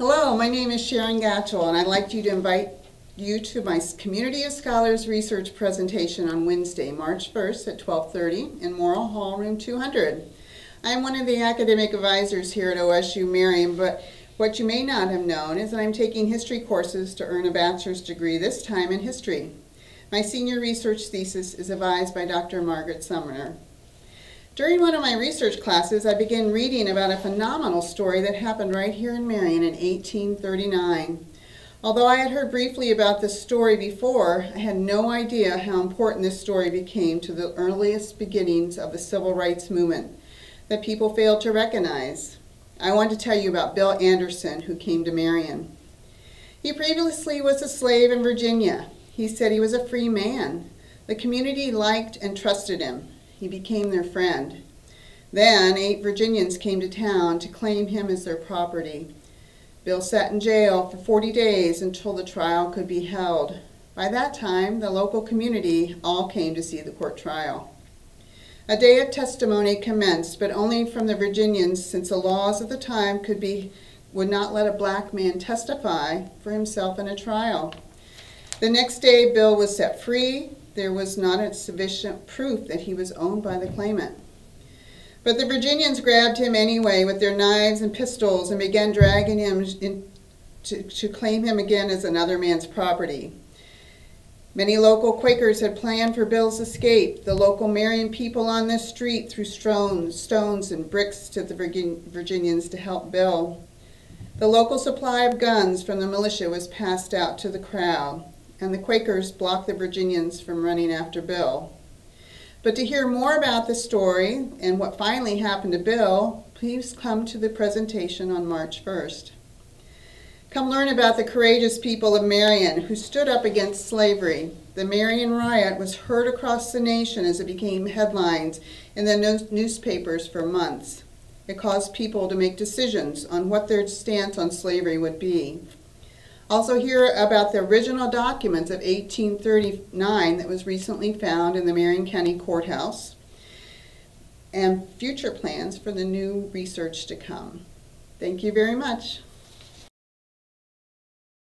Hello, my name is Sharon Gattshall, and I'd like you to invite you to my Community of Scholars research presentation on Wednesday, March 1st at 12:30 in Morrill Hall, room 200. I'm one of the academic advisors here at OSU Marion, but what you may not have known is that I'm taking history courses to earn a bachelor's degree, this time in history. My senior research thesis is advised by Dr. Margaret Sumner. During one of my research classes, I began reading about a phenomenal story that happened right here in Marion in 1839. Although I had heard briefly about this story before, I had no idea how important this story became to the earliest beginnings of the civil rights movement that people failed to recognize. I want to tell you about Bill Anderson, who came to Marion. He previously was a slave in Virginia. He said he was a free man. The community liked and trusted him. He became their friend. Then eight Virginians came to town to claim him as their property. Bill sat in jail for 40 days until the trial could be held. By that time, the local community all came to see the court trial. A day of testimony commenced, but only from the Virginians, since the laws of the time could be would not let a black man testify for himself in a trial. The next day, Bill was set free, there was not sufficient proof that he was owned by the claimant. But the Virginians grabbed him anyway with their knives and pistols and began dragging him to, to claim him again as another man's property. Many local Quakers had planned for Bill's escape. The local Marion people on the street threw stones, stones and bricks to the Virginians to help Bill. The local supply of guns from the militia was passed out to the crowd and the Quakers blocked the Virginians from running after Bill. But to hear more about the story and what finally happened to Bill, please come to the presentation on March 1st. Come learn about the courageous people of Marion who stood up against slavery. The Marion riot was heard across the nation as it became headlines in the newspapers for months. It caused people to make decisions on what their stance on slavery would be. Also hear about the original documents of 1839 that was recently found in the Marion County Courthouse and future plans for the new research to come. Thank you very much.